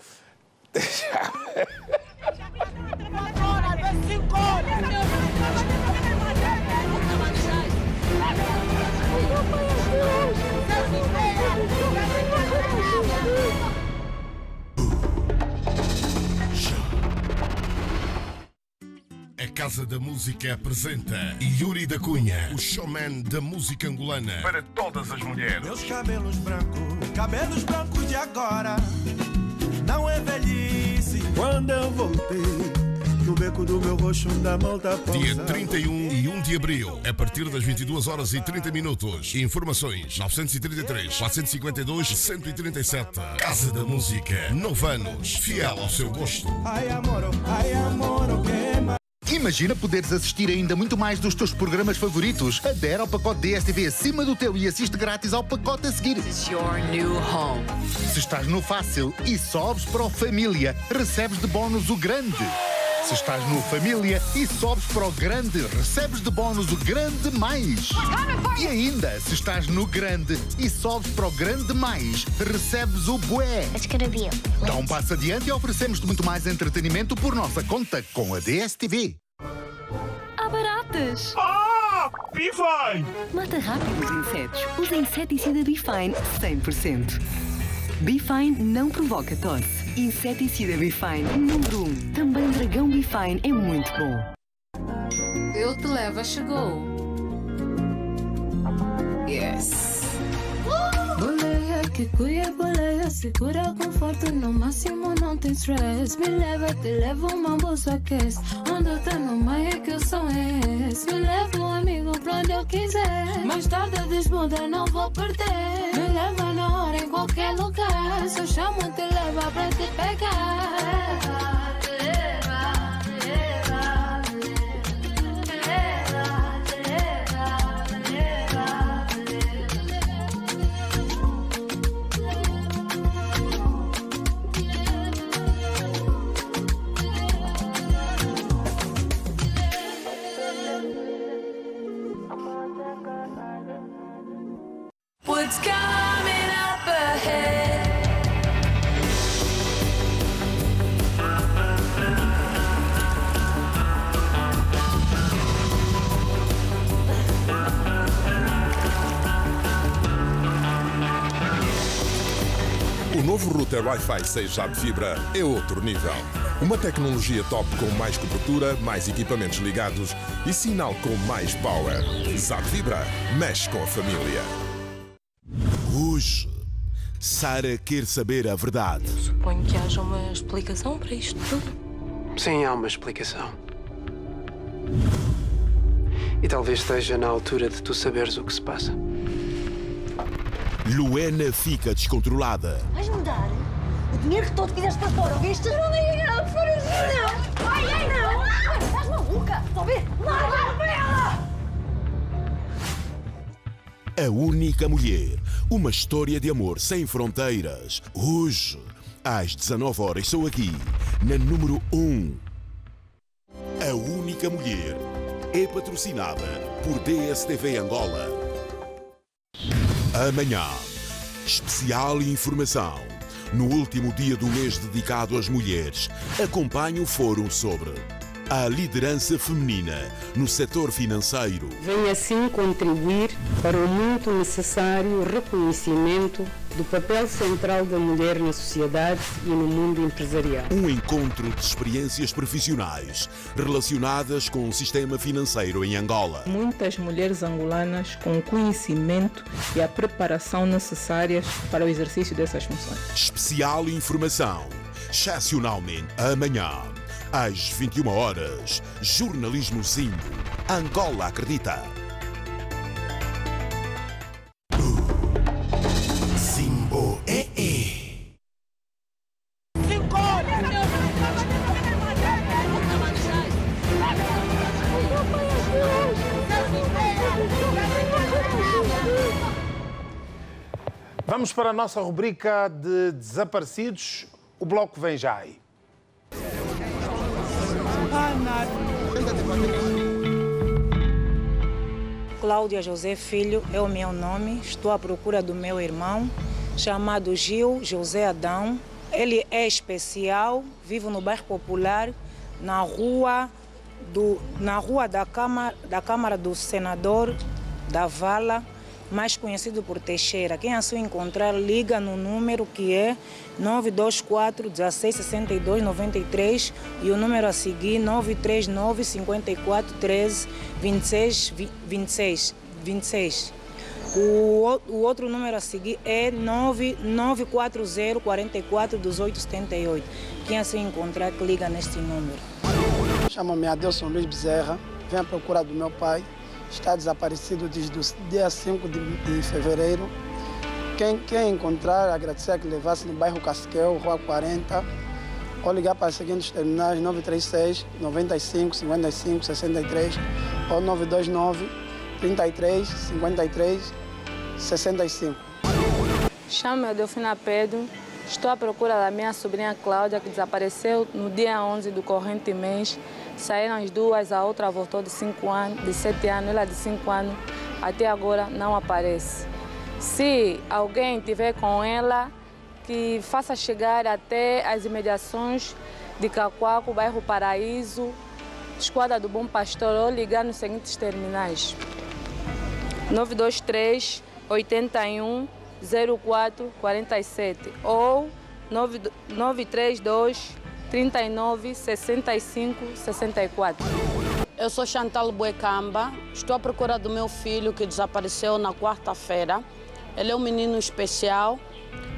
Casa da Música apresenta Yuri da Cunha, o showman da música angolana para todas as mulheres. Meus cabelos brancos, cabelos brancos de agora, não é velhice. Quando eu voltei, no beco do meu rosto da malta Dia 31 e 1 de abril, a partir das 22 horas e 30 minutos. Informações 933 452 137. Casa da Música, 9 anos, fiel ao seu gosto. Ai amor, ai amor, queima. Imagina poderes assistir ainda muito mais dos teus programas favoritos. Adere ao pacote DSTV acima do teu e assiste grátis ao pacote a seguir. Se estás no Fácil e sobes para o Família, recebes de bónus o Grande. Se estás no Família e sobes para o Grande, recebes de bónus o Grande Mais. E ainda, se estás no Grande e sobes para o Grande Mais, recebes o Bué. Dá um passo adiante e oferecemos-te muito mais entretenimento por nossa conta com a DSTV. Baratas! Ah! Bifine! Mata rápido os insetos. Usa inseticida Bifine 100%. Bifine não provoca tosse. Inseticida Bifine número 1. Também Dragão Bifine é muito bom. Eu te levo, chegou. Yes. Que cuia, boleia, segura conforto no máximo, não tem stress. Me leva, te levo uma bolsa aquece. Onde tá no meio que som é esse. Me leva um amigo pra onde eu quiser. Mais tarde desmuda, não vou perder. Me leva na hora, em qualquer lugar. Se eu chamo, te leva pra te pegar. Novo router Wi-Fi 6 Jab Fibra é outro nível. Uma tecnologia top com mais cobertura, mais equipamentos ligados e sinal com mais power. Zap Fibra, mexe com a família. Hoje, Sara quer saber a verdade. Suponho que haja uma explicação para isto tudo. Sim, há uma explicação. E talvez esteja na altura de tu saberes o que se passa. Luena fica descontrolada. Vais-me dar o dinheiro que todo fizeste para fora, ouviste? Não diga nada, por favor, não! Ai, ai, não! Estás maluca? Estás a ver? Larga para ela! A única mulher. Uma história de amor sem fronteiras. Hoje, às 19 horas, sou aqui, na número 1. A única mulher é patrocinada por DSTV Angola. Amanhã, especial informação. No último dia do mês dedicado às mulheres, acompanhe o fórum sobre a liderança feminina no setor financeiro. Vem assim contribuir para o muito necessário reconhecimento do papel central da mulher na sociedade e no mundo empresarial. Um encontro de experiências profissionais relacionadas com o sistema financeiro em Angola. Muitas mulheres angolanas com o conhecimento e a preparação necessárias para o exercício dessas funções. Especial informação, excepcionalmente amanhã, às 21 horas. Jornalismo Simbo. Angola acredita. Vamos para a nossa rubrica de desaparecidos. O bloco vem já aí. Cláudia José Filho é o meu nome. Estou à procura do meu irmão, chamado Gil José Adão. Ele é especial, vive no bairro Popular, na rua, do, na rua da, Câmara, da Câmara do Senador da Vala, mais conhecido por Teixeira. Quem assim encontrar, liga no número que é 924 16 62 93 e o número a seguir 939 54 13 26 26 26. O, o outro número a seguir é 9940 44 18 78. Quem assim encontrar, que liga neste número. Chamo-me Adelson Luiz Bezerra, venho à procura do meu pai. Está desaparecido desde o dia 5 de, de fevereiro. Quem, quem encontrar, agradecer que levasse no bairro Casquel, Rua 40, ou ligar para os seguintes terminais 936 95 55 63 ou 929 33 53 65. Chamo-me Delfina Pedro. Estou à procura da minha sobrinha Cláudia, que desapareceu no dia 11 do corrente mês. Saíram as duas, a outra voltou de 5 anos, de 7 anos, ela de 5 anos. Até agora não aparece. Se alguém tiver com ela, que faça chegar até as imediações de Cacoaco, bairro Paraíso, Esquadra do Bom Pastor, ou ligar nos seguintes terminais. 923 81 04 47 ou 932 39 65 64. Eu sou Chantal Buecamba, estou à procura do meu filho que desapareceu na quarta-feira. Ele é um menino especial.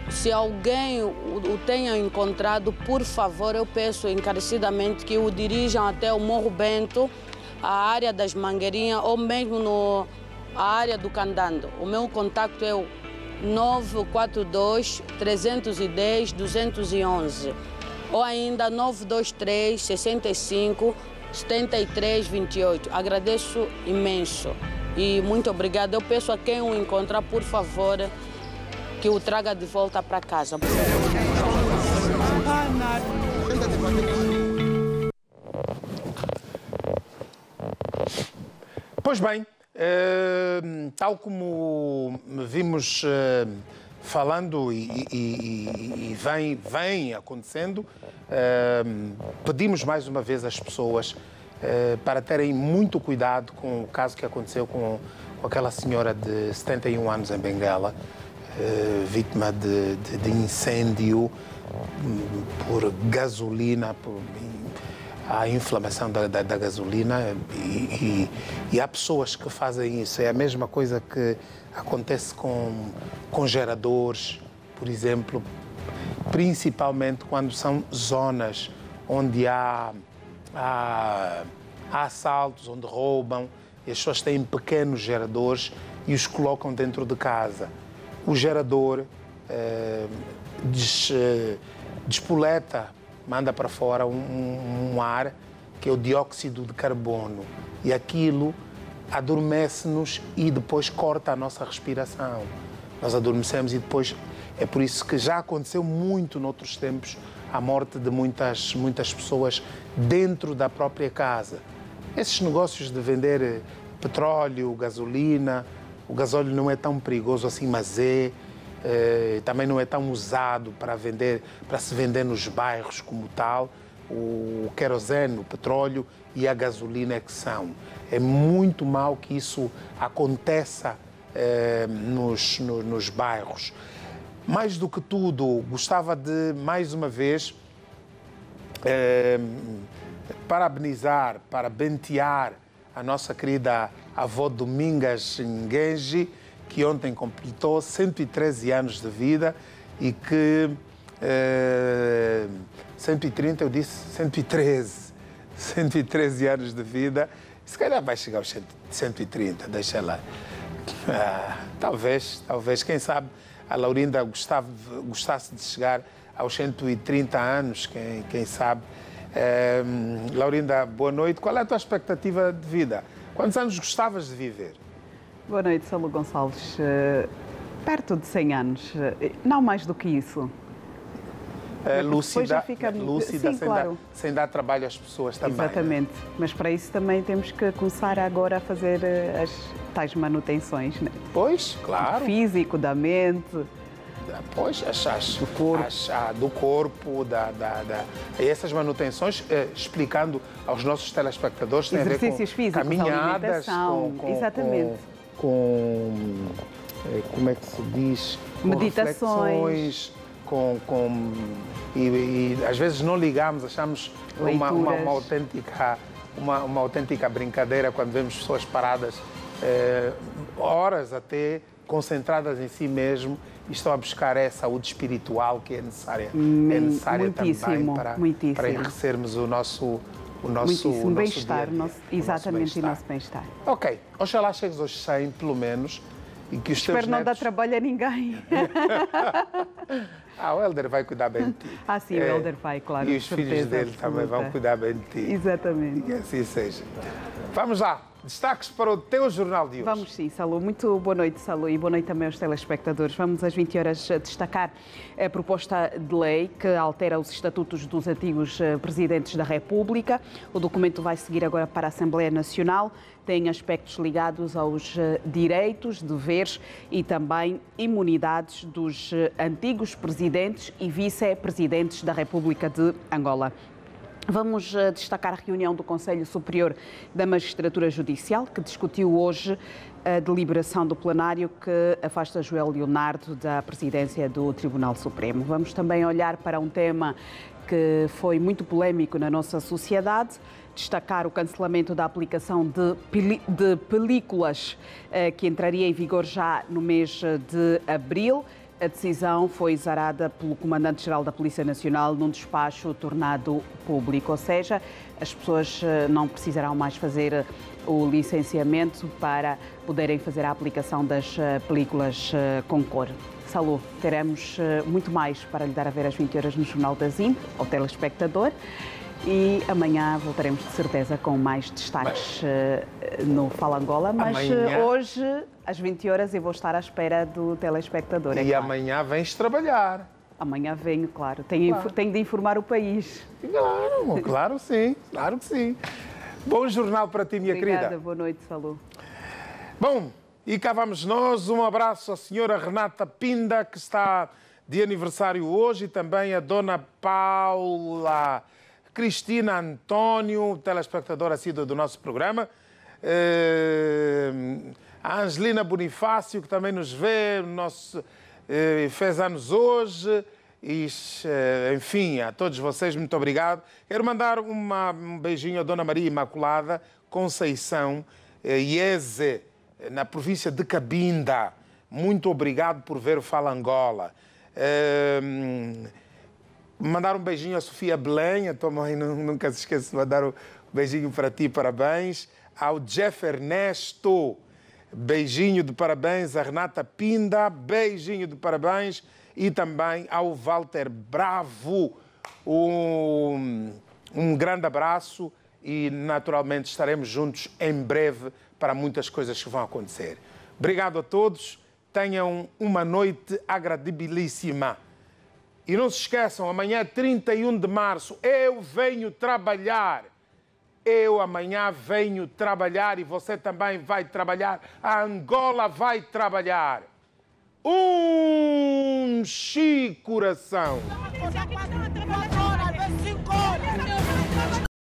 Se alguém o tenha encontrado, por favor, eu peço encarecidamente que o dirijam até o Morro Bento, a área das Mangueirinhas ou mesmo no, a área do Candando. O meu contato é o 942 310 211 ou ainda 923 65 73 28. Agradeço imenso e muito obrigada. Eu peço a quem o encontrar, por favor, que o traga de volta para casa. Pois bem, Uh, tal como vimos uh, falando e, e, e, vem, vem acontecendo, uh, pedimos mais uma vez às pessoas para terem muito cuidado com o caso que aconteceu com, aquela senhora de 71 anos em Bengala, vítima de, de, de incêndio por gasolina, por a inflamação da, da, da gasolina e, e, e, há pessoas que fazem isso. É a mesma coisa que acontece com, com geradores, por exemplo, principalmente quando são zonas onde há, há, há assaltos, onde roubam, e as pessoas têm pequenos geradores e os colocam dentro de casa. O gerador eh, des, eh, despoleta manda para fora um, um ar que é o dióxido de carbono e aquilo adormece-nos e depois corta a nossa respiração. Nós adormecemos e depois é por isso que já aconteceu muito noutros tempos a morte de muitas muitas pessoas dentro da própria casa. Esses negócios de vender petróleo, gasolina, o gasóleo não é tão perigoso assim, mas é eh, também não é tão usado para vender, para se vender nos bairros como tal. O querosene, o petróleo e a gasolina é que são. É muito mal que isso aconteça eh, nos, no, nos bairros. Mais do que tudo, gostava de mais uma vez eh, parabenizar, parabentear a nossa querida avó Domingas Nguenji, que ontem completou 113 anos de vida e que eh, 130, eu disse 113, 113 anos de vida, se calhar vai chegar aos 130, deixa lá. Ah, talvez, talvez, quem sabe a Laurinda gostava, gostasse de chegar aos 130 anos, quem, quem sabe. Laurinda, boa noite. Qual é a tua expectativa de vida? Quantos anos gostavas de viver? Boa noite, Saulo Gonçalves. Uh, perto de 100 anos, uh, não mais do que isso. Uh, lúcida, fica... lúcida Sim, sem, claro. dar, sem dar trabalho às pessoas também. Exatamente, né? mas para isso também temos que começar agora a fazer as tais manutenções. Né? Pois, claro. Do físico, da mente. Pois, as, as, do corpo, as, a, do corpo da, da, da, essas manutenções, eh, explicando aos nossos telespectadores, tem Exercícios a ver com físicos, caminhadas, com, com, Exatamente. Com, com eh, como é que se diz? Meditações. Com, com, e, e às vezes não ligamos, achamos uma, uma, uma autêntica, uma, uma autêntica brincadeira quando vemos pessoas paradas eh, horas até concentradas em si mesmo e estão a buscar essa saúde espiritual que é necessária, Hum, é necessária também para, muitíssimo. para enriquecermos o nosso o nosso, o nosso bem-estar, nosso- o nosso exatamente, bem-estar. bem-estar. Ok, oxalá chegues aos 100 pelo menos e que os Espero não dar trabalho a ninguém. Ah, o Helder vai cuidar bem de ti. Ah, sim, o É, Helder vai, claro. E os filhos certeza dele também absoluta. vão cuidar bem de ti. Exatamente. Que assim seja. Vamos lá, destaques para o teu jornal de hoje. Vamos sim, Salu. Muito boa noite, Salu, e boa noite também aos telespectadores. Vamos às 20 horas eh, destacar a proposta de lei que altera os estatutos dos antigos eh, presidentes da República. O documento vai seguir agora para a Assembleia Nacional. Tem aspectos ligados aos eh, direitos, deveres e também imunidades dos antigos presidentes e vice-presidentes da República de Angola. Vamos eh, destacar a reunião do Conselho Superior da Magistratura Judicial, que discutiu hoje a deliberação do plenário que afasta Joel Leonardo da presidência do Tribunal Supremo. Vamos também olhar para um tema que foi muito polémico na nossa sociedade, destacar o cancelamento da aplicação de, de películas eh, que entraria em vigor já no mês de abril. A decisão foi exarada pelo Comandante-Geral da Polícia Nacional num despacho tornado público, ou seja, as pessoas eh, não precisarão mais fazer eh, o licenciamento para poderem fazer a aplicação das eh, películas com cor. Salu, teremos eh, muito mais para lhe dar a ver às 20 horas no Jornal da ZIM, ao telespectador. E amanhã voltaremos de certeza com mais destaques eh, no Fala Angola, mas eh, Amanhã- hoje, às 20 horas, eu vou estar à espera do telespectador. é E claro. amanhã vens trabalhar. Amanhã venho, claro. Tenho, Claro. tenho de informar o país. Claro, claro sim, claro que sim. Bom jornal para ti, minha Obrigada, querida. boa noite, Salu. Bom, e cá vamos nós. Um abraço à senhora Renata Pinda, que está de aniversário hoje, e também a dona Paula Cristina Antônio, telespectadora assídua do nosso programa. Eh, A Angelina Bonifácio, que também nos vê, nosso, eh, fez anos hoje. E, eh, enfim, a todos vocês, muito obrigado. Quero mandar uma- um beijinho à Dona Maria Imaculada Conceição eh, na província de Cabinda. Muito obrigado por ver o Fala Angola. Eh, mandar um beijinho à Sofia Belém, a tua mãe nu- nunca se esqueça de mandar um beijinho para ti, parabéns. Ao Jeff Ernesto, beijinho de parabéns. A Renata Pinda, beijinho de parabéns. E também ao Walter Bravo, um, um grande abraço e naturalmente estaremos juntos em breve para muitas coisas que vão acontecer. Obrigado a todos, tenham uma noite agradabilíssima. E não se esqueçam, amanhã, 31 de março, eu venho trabalhar. Eu amanhã venho trabalhar e você também vai trabalhar. A Angola vai trabalhar. Um Chi coração.